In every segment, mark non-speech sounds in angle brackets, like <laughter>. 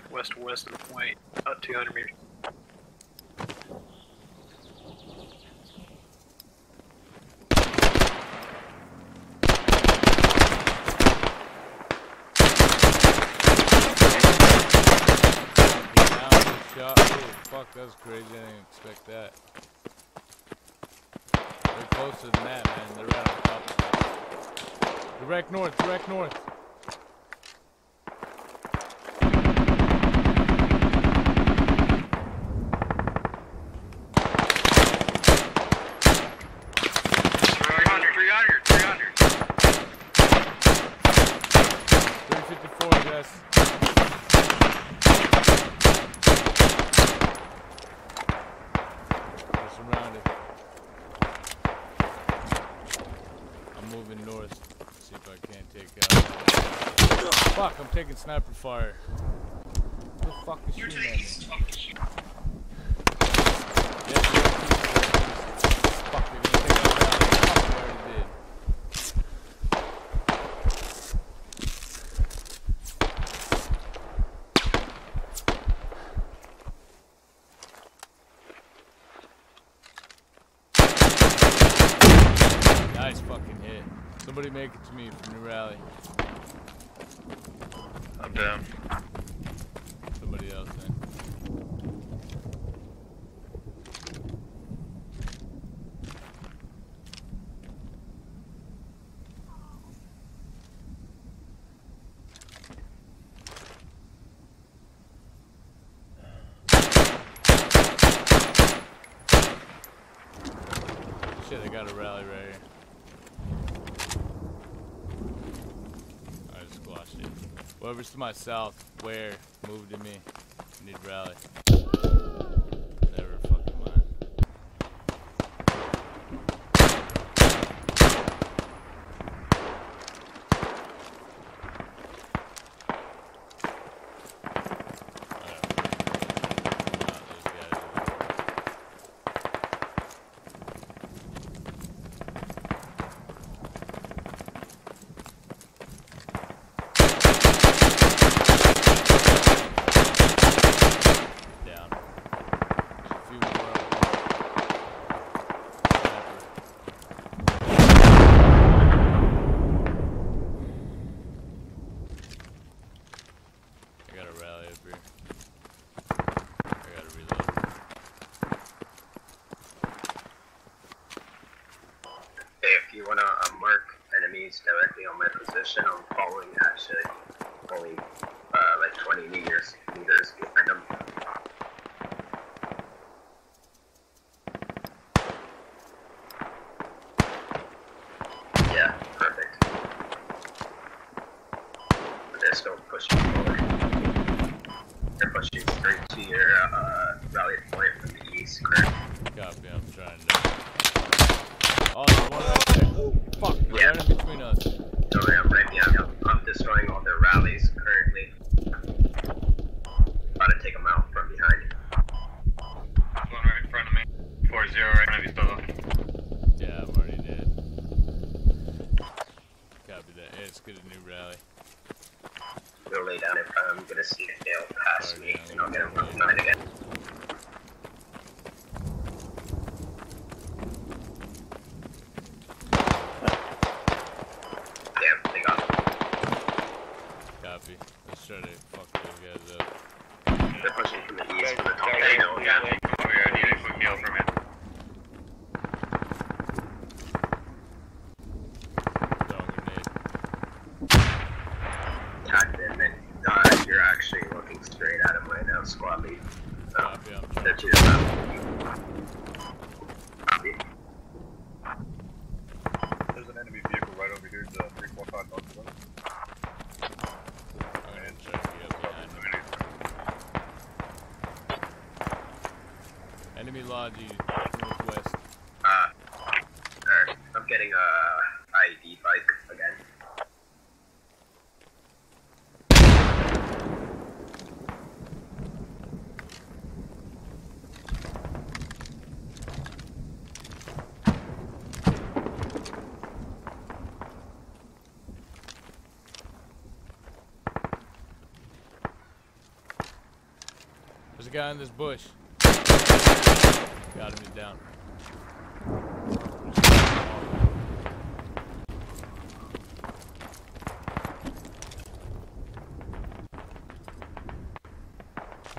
northwest west of the point, about 200 meters. fuck, that crazy. I didn't expect that. They're closer than that, man. They're right on top of us. Direct north, direct north. sniper fire. Who the fuck is shooting at me? Nice fucking hit. Somebody make it to me from the rally. I'm down. Somebody else in. Movers to my south. Where? moved to me. Need rally. copy. Let's try to fuck those guys up. They're pushing from the east, from the tornado. Yeah, we already need a quick meal from it. A guy in this bush. Got him, he's down.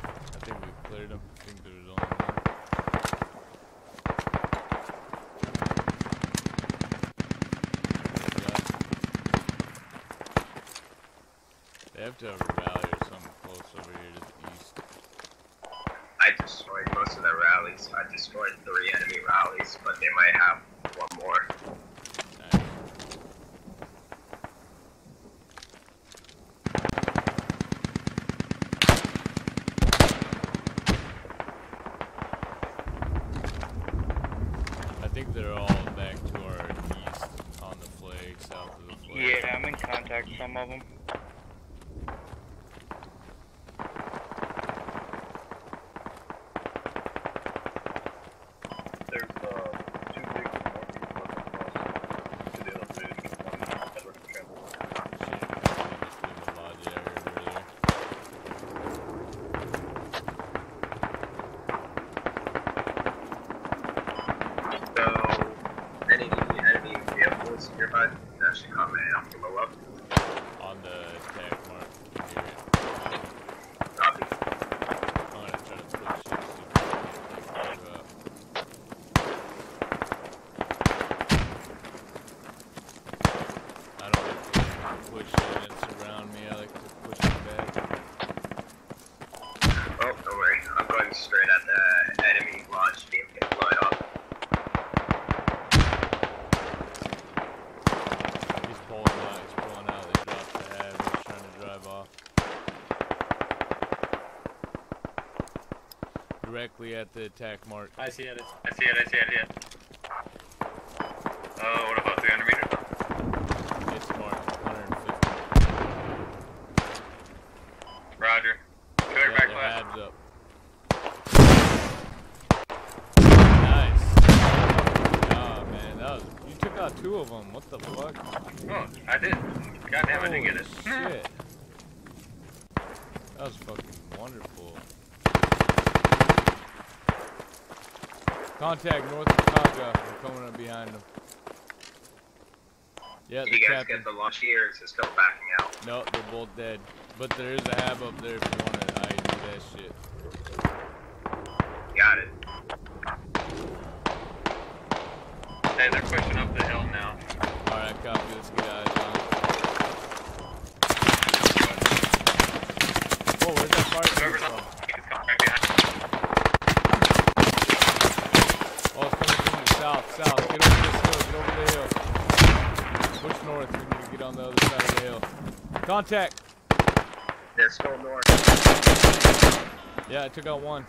I think we cleared him. I think there was only one. Yeah. They have to have a rally or something close over here to the east. I destroyed most of the rallies. I destroyed three enemy rallies, but they might have one more. Nice. I think they're all back to our east on the flag, south of the flag. Yeah, I'm in contact with some of them. There's uh, two big northeast across to the other bridge. One Edward Campbell. Shit, I must leave a lodge out here earlier. So, any enemy vehicles nearby that should come in and blow up. On the attack mark. Here. Copy. I'm gonna try to push it, see if I can take it up. I don't like to push it and surround me. I like to push it back. Oh, don't worry. I'm going straight at the enemy launch beam getting blown up. He's pulling out. He's pulling out. They dropped the head. He's trying to drive off. At the attack mark. I see it. I see it. I see it. Yeah. Oh, what about 300 meters? It's marked 150. Roger. Go Yeah, your back their left. abs up. Nice. Oh man, that was you took out two of them. What the fuck? Oh, I did. Goddamn, I didn't get it. Holy Shit. That was fucking wonderful. Contact north of Kaga. We're coming up behind them. Yeah, Did the you guys captain. get the launch here? Is it still backing out? No, they're both dead. But there is a hab up there if you want to ID that shit. Got it. Hey, they're pushing up the hill now. Alright, copy. Let's get out of town. Whoa, where's that fire coming Whoever's from? on the is coming right behind. Oh, it's coming from the south, south. Get over this hill, get over the hill. Push north, we need to get on the other side of the hill. Contact! They're still north. Yeah, I took out one.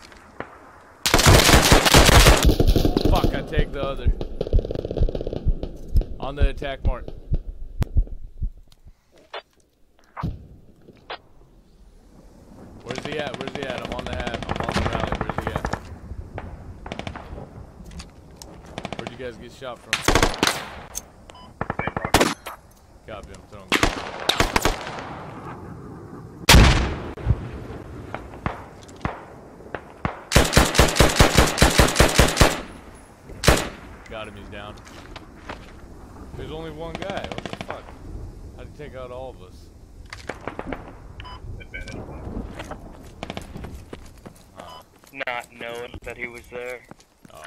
Fuck, I take the other. On the attack mark. Where's he at? Where's he at? I'm on the hat. I'm on the rally. Where's he at? Where'd you guys get shot from? Copy, I'm throwing. Got him, he's down. There's only one guy. What the fuck? How'd he take out all of us? Advantage. Not knowing that he was there. Oh,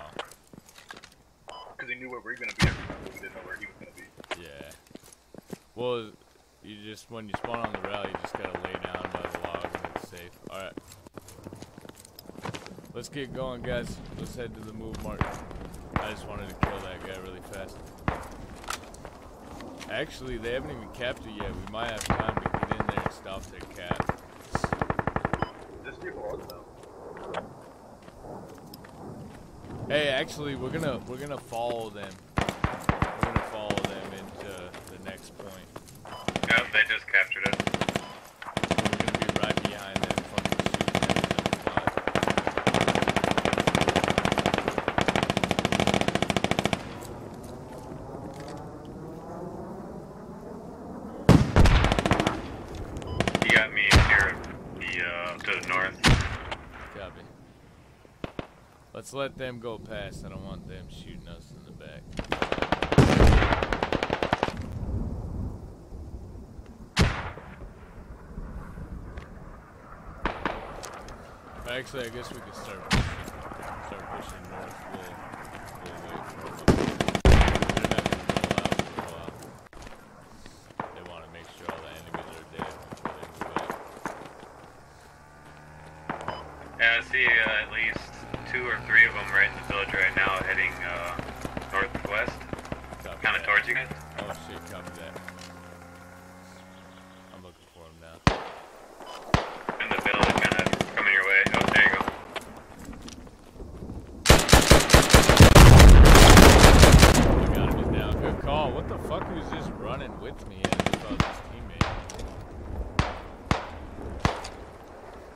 Because he knew where we were going to be every time, but we didn't know where he was going to be. yeah. Well, you just, when you spawn on the rally, you just gotta lay down by the log and it's safe. Alright. Let's get going, guys. Let's head to the move mark. I just wanted to kill that guy really fast. Actually, they haven't even capped it yet. We might have time to get in there and stop their cap. Hey, actually, we're gonna we're gonna follow them. We're gonna follow them into the next point. Yep, they just captured it. We're gonna be right behind them, fucking shooting them in the butt. He got me here, the uh, to the north. Copy. Let's let them go past. I don't want them shooting us in the back. Actually, I guess we could start pushing, start pushing north. We'll, wait for them. They're not gonna roll out for a while. They want to make sure all the enemies are dead before they move out. Yeah, I see uh, at least two or three of them right in the village right now, heading uh, northwest, kind of towards you guys. Oh shit, copy that. I'm looking for him now. In the village, kind of coming your way. Oh, there you go. I got him, he's down. Good call. What the fuck? Was just running with me and his teammate.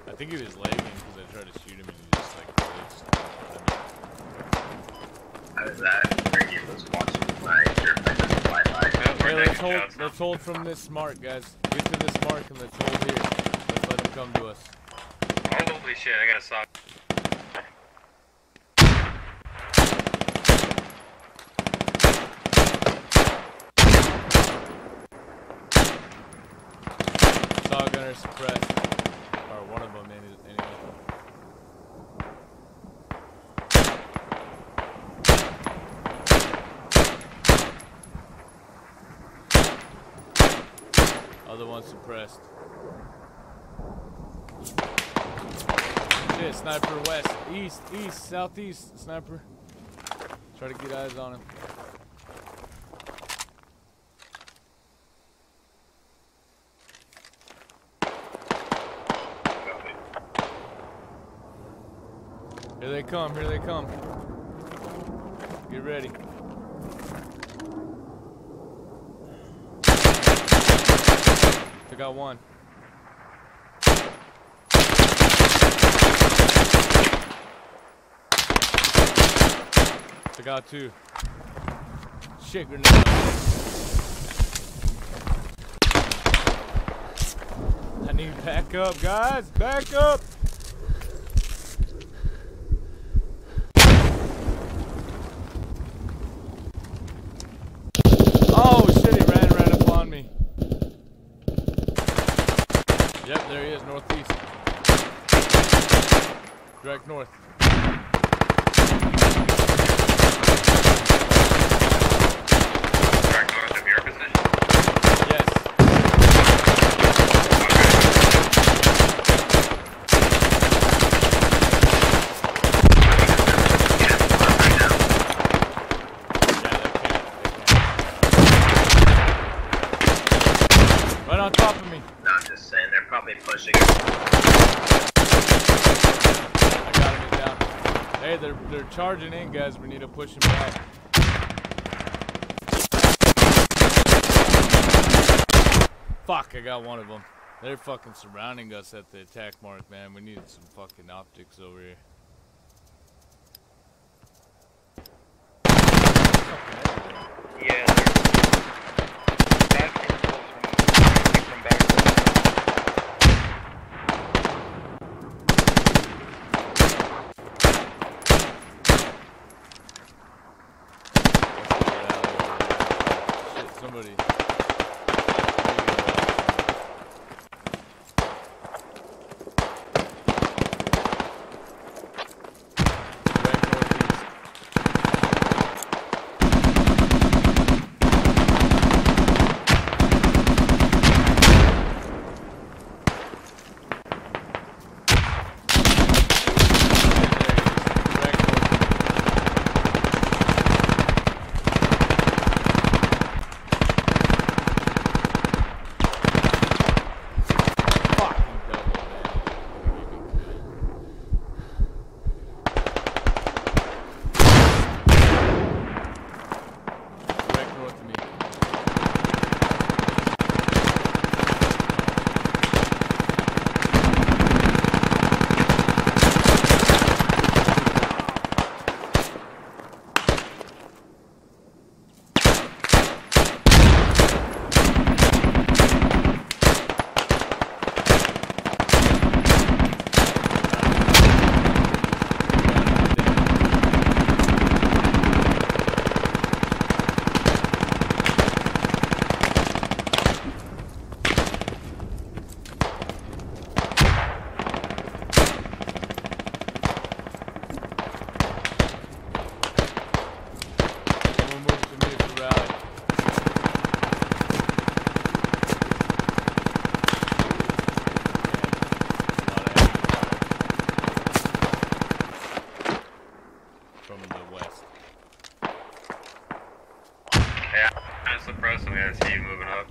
I think he was lagging because I tried to shoot him and he just like glitched. I was at was watching my airplane fly by. Yeah, let's hold. Let's hold from this mark, guys. Get to this mark and let's hold here. Let's let him come to us. Holy shit, I got a sock. Saw gunner suppressed, or one of them any- anyway. Other suppressed. Shit, sniper west, east, east, southeast, sniper. Try to get eyes on him. Here they come, here they come. Get ready. Took out one. Took out two. Shit grenade. I need backup, guys. Back up. Oh shit, he ran right up on me. Yep, there he is, northeast. Direct north. Direct north of your position. Yes. Yeah, they can. They can. Right on top of me. No, I'm just saying they're probably pushing. I got him. He's down. Hey, they're they're charging in, guys. We need to push them back. Fuck! I got one of them. They're fucking surrounding us at the attack mark, man. We need some fucking optics over here. Yeah, suppress. I'm see you moving up.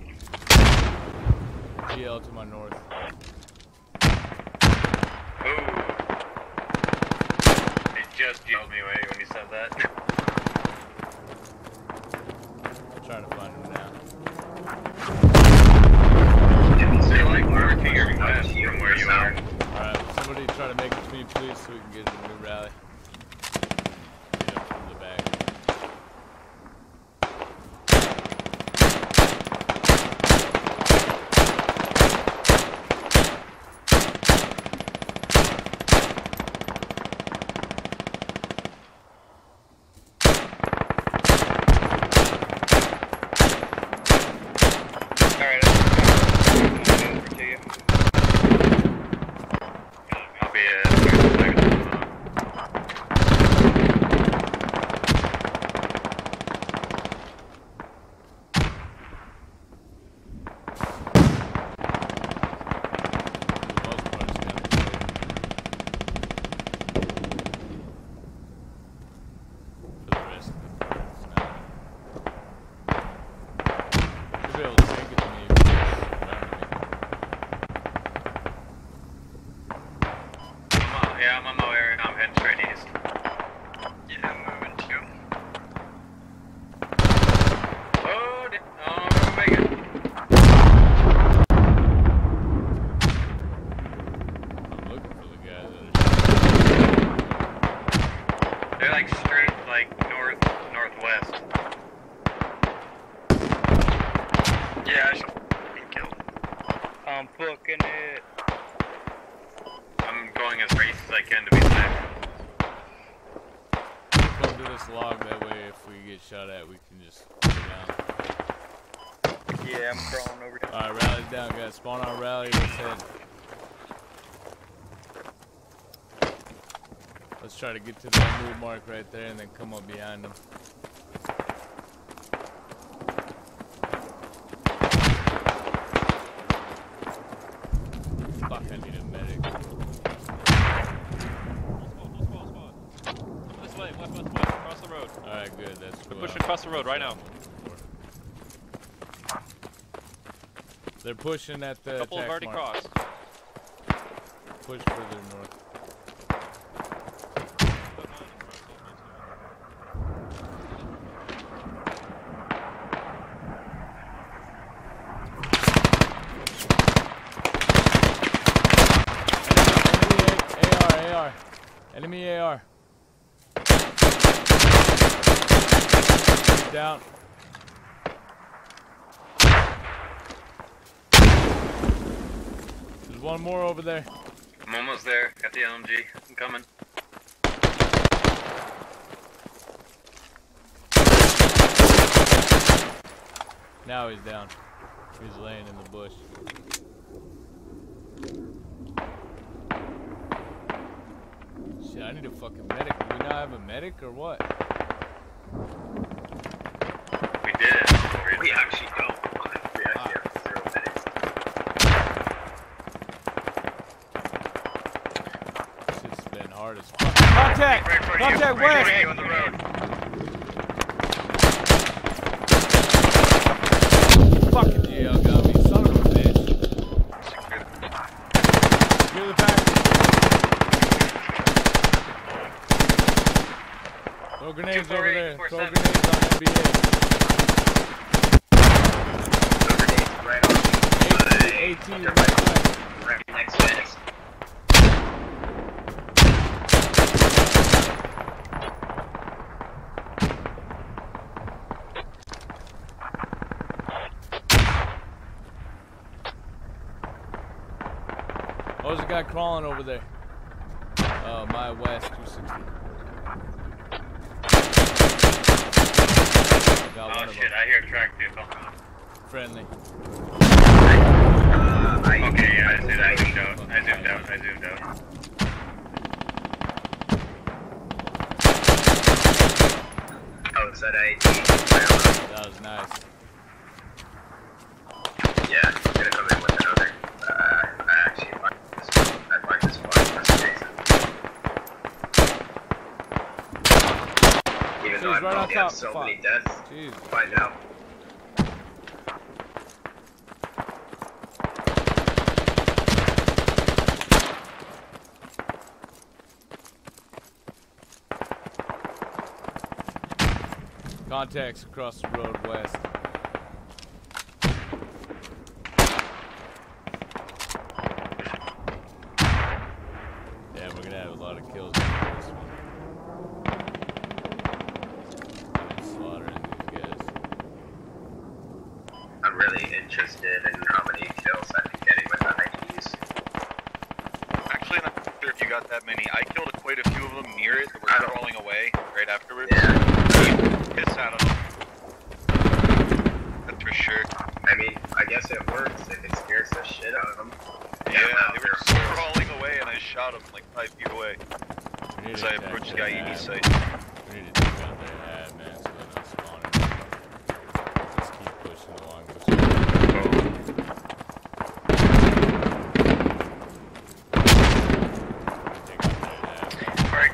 GL to my north. Ooh. It just yelled me away when you said that. I'm trying to find him now. Didn't say like where your west from where you are. Alright, somebody try to make it to me please so we can get to the new rally. I'm booking it. I'm going as race as I can to be safe. Come to this log, that way if we get shot at, we can just go down. Yeah, I'm crawling over to Alright, rally's down, guys. Spawn our rally, let's head. Let's try to get to that move mark right there and then come up behind them. Fuck, I need a medic. This way, west, west, west, across the road. Alright, good. That's We're what pushing across the road right now. They're pushing at the Couple have already mark. crossed. Push further north. Enemy AR, AR. Enemy AR. He's down. There's one more over there. I'm almost there. Got the LMG. I'm coming. Now he's down. He's laying in the bush. Shit, I need a fucking medic. Do we not have a medic or what? We did it. Great We job. actually don't. We actually have zero medics. Shit's been hard as fuck. Contact! Right in front of you. Contact Right in front west! of you on the road. Fucking GL got me. Son of a bitch. Get the back. Throw grenades over there. four Throw seven. grenades on NBA. Grenades right on you. 18, Right, right flank. right next fence. Oh, there's a guy crawling over there. Uh, my west, 260. Got one Oh shit, them. I hear a track vehicle. Friendly. Uh, I, Okay, yeah, I see that. I zoomed out. I zoomed out. I zoomed out. Oh, is that ID? Well, That was nice. right on top. So Fuck. many deaths. Jeez. By now. Contacts across the road west.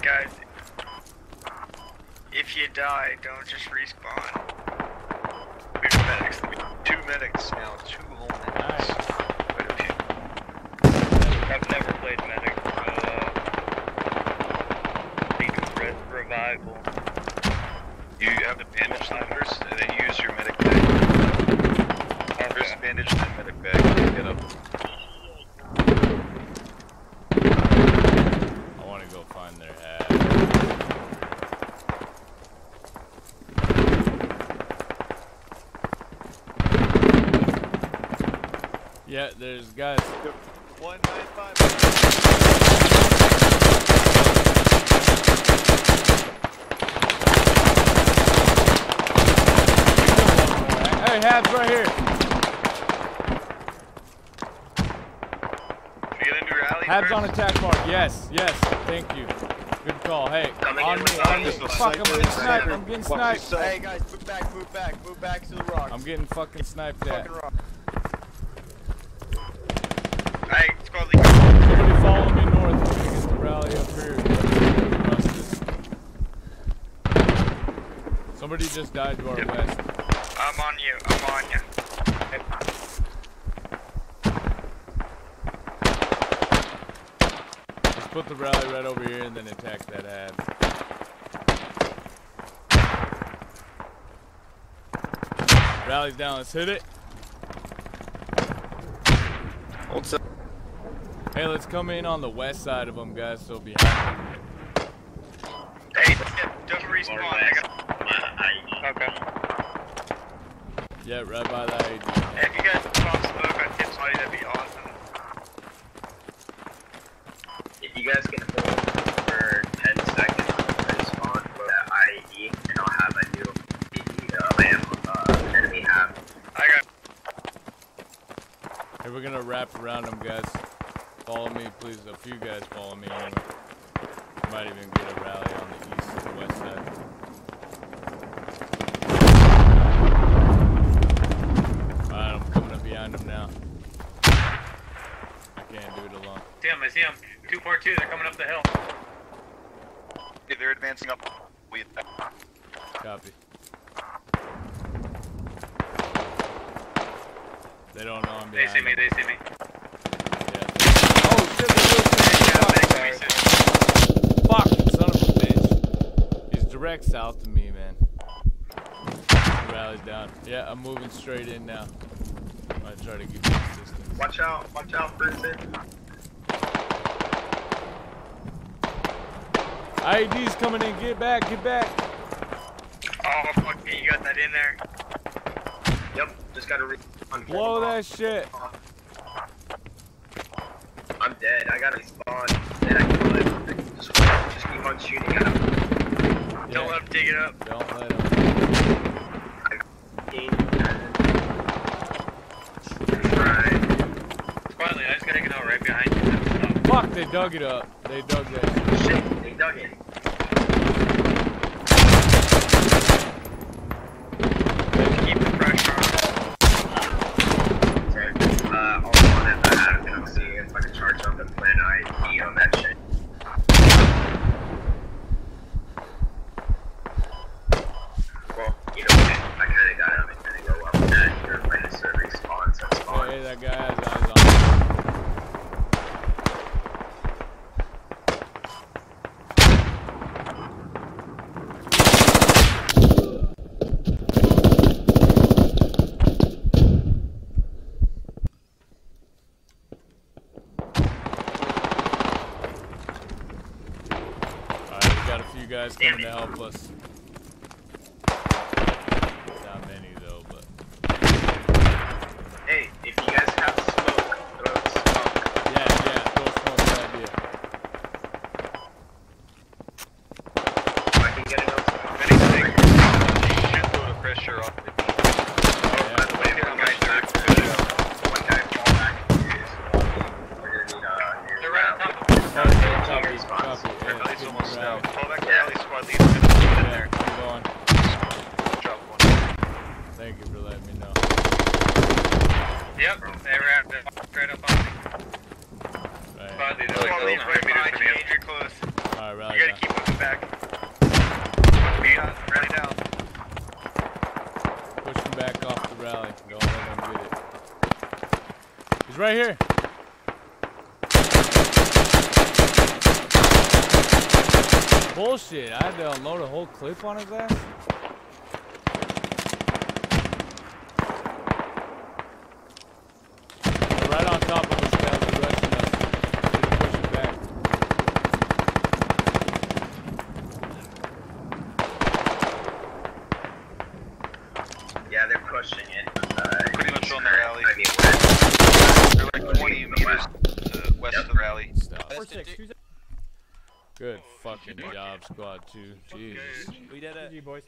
Guys. If you die, don't just respawn. We have medics. We have two medics now. Two whole medics. Nice. Quite a few. I've never played medic. Uh, need re- revival. You have to bandage them first, and then use your medic bag. First bandage, then medic bag. Get up. I want to go find their ad. Yeah, there's guys. One nine five. Hey, Habs right here. Did into your Habs first? on attack mark. Yes, yes. Thank you. Good call. Hey, Coming on me, on me. Fuck, I'm getting sniped. I'm getting sniped. Hey guys, move back, move back, move back to the rock. I'm getting fucking sniped at. fucking rock. Hey, squad leader. Somebody follow me north. I'm gonna get the rally up here. Across this. Somebody just died to our west. I'm on you. I'm on you. Let's put the rally right over here and then attack that ad. Rally's down. Let's hit it. What's up? Hey, let's come in on the west side of them, guys. So behind. Hey, don't respawn. I got. Okay. Yeah, right by the IED. If you guys pop smoke on tip side, that'd be awesome. If you guys can hold for 10 seconds, I'll respawn for that IED, and I'll have a new IED, uh, lamp, uh, enemy have. I got. Hey, we're gonna wrap around them, guys. Follow me, please. A few guys follow me. Might even get a rally on the east and west side. Alright, I'm coming up behind them now. I can't do it alone. See him, I see him. 242, they're coming up the hill. Okay, they're advancing up. We Copy. They don't know I'm They behind see me, them. they see me. Yeah. Oh shit, they do see me. Fuck, son of a bitch. He's direct south to me, man. Rally's down. Yeah, I'm moving straight in now. I'm gonna try to give you assistance. Watch out, watch out, person. IED's coming in. Get back, get back. Oh fuck me, you got that in there. Yep, just gotta re- Blow that shit. I'm dead, I gotta respawn. Then I can live. Just, just keep on shooting at him. Don't let him dig it up. don't let him. Right. Quietly, I just gotta get out right behind you. Fuck, they dug it up. They dug shit. Shit, they dug it. Keep the pressure on. Okay. Uh, I'll spawn at the ad and I'll see if I can charge up and plant IED on that shit. Well, you know what? I kinda got him. I'm gonna go up and you're ready to respawn, so Hey, spawn. hey, that guy has eyes on me. got a few guys Damn coming it. to help us. Not many though, but Hey, if you guys have smoke, throw smoke. yeah, yeah. Throw smoke. Good idea. If I can get an smoke. Anything. Shitload of pressure off the beach. Yeah. By the way, one guy back. One guy fall back. We're gonna need uh, They're new right on rally. top of us. Copy, response. copy. Yeah, Rally's keep almost moving down. around. Fall back to Yeah. rally squad lead. Get in Yeah, there. keep going. Drop one. Thank you for letting me know. Yep, they were at the straight up on me. Right. Squad lead, they're Squad like lead 100 right meters behind from you. you. Major close. All right, rally You gotta down. keep moving back. Be on. Rally down. Push him back off the rally. Don't let him get it. He's right here. Bullshit. I had to unload a on his ass. Right on top of us, guys. They're rushing us. Need to push back. Yeah, they're pushing it. Uh, Pretty much on their alley. I mean. They're like 20 meters uh, west of the rally. Stop. Good fucking job, squad two. Jesus. We did it. Good.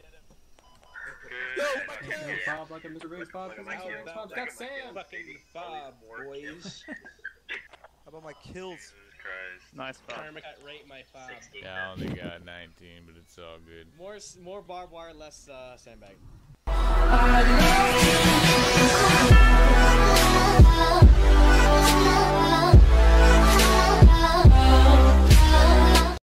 Bob like a Mr. Biggs Bob. One of my Bob, kills. Bob, got Sam. Fucking Bob, boys. <laughs> How about my kills? Jesus Christ. Nice Bob. rate my fob. 16. Yeah, I only got 19, but it's all good. More, s- more barbed wire, less uh, sandbag. I love